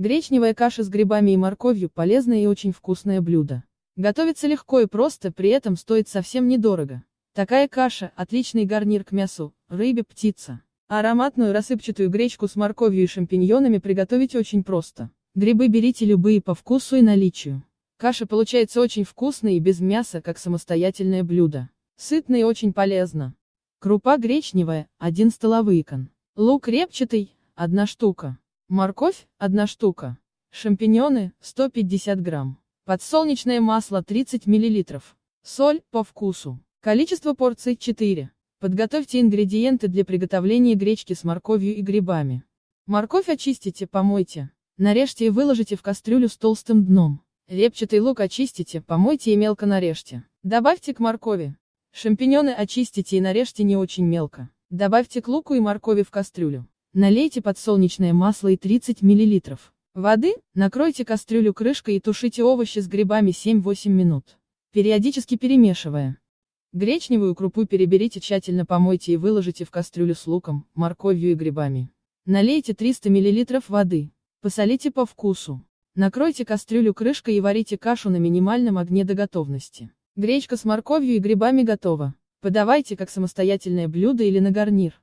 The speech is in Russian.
Гречневая каша с грибами и морковью – полезное и очень вкусное блюдо. Готовится легко и просто, при этом стоит совсем недорого. Такая каша – отличный гарнир к мясу, рыбе, птице. Ароматную рассыпчатую гречку с морковью и шампиньонами приготовить очень просто. Грибы берите любые по вкусу и наличию. Каша получается очень вкусной и без мяса, как самостоятельное блюдо. Сытно и очень полезно. Крупа гречневая – 1 столовый икон. Лук репчатый – 1 штука. Морковь – 1 штука. Шампиньоны – 150 грамм. Подсолнечное масло 30 мл. Соль – по вкусу. Количество порций – 4. Подготовьте ингредиенты для приготовления гречки с морковью и грибами. Морковь очистите, помойте. Нарежьте и выложите в кастрюлю с толстым дном. Репчатый лук очистите, помойте и мелко нарежьте. Добавьте к моркови. Шампиньоны очистите и нарежьте не очень мелко. Добавьте к луку и моркови в кастрюлю. Налейте подсолнечное масло и 30 мл. Воды, накройте кастрюлю крышкой и тушите овощи с грибами 7-8 минут. Периодически перемешивая. Гречневую крупу переберите тщательно помойте и выложите в кастрюлю с луком, морковью и грибами. Налейте 300 мл воды. Посолите по вкусу. Накройте кастрюлю крышкой и варите кашу на минимальном огне до готовности. Гречка с морковью и грибами готова. Подавайте как самостоятельное блюдо или на гарнир.